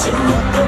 心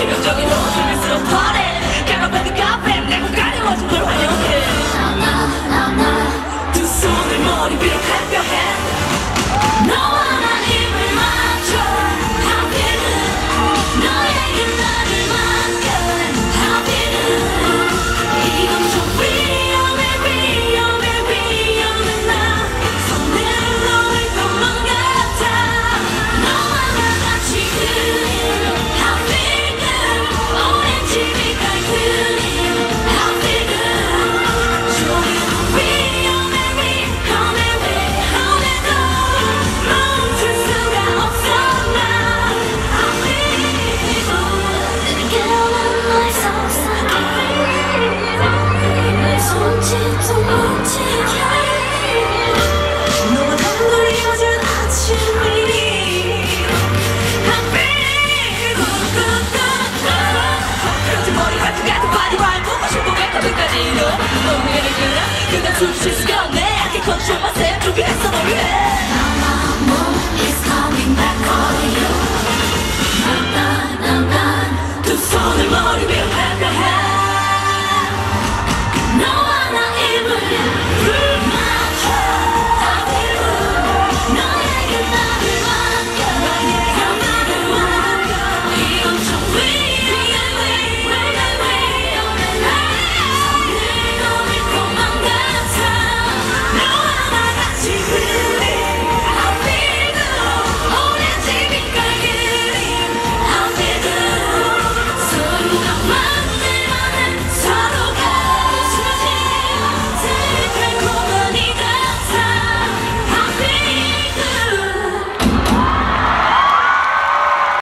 세면적인 그냥 숨쉴 수가 없네 아껴 컨트롤만 해 불길한 상황이래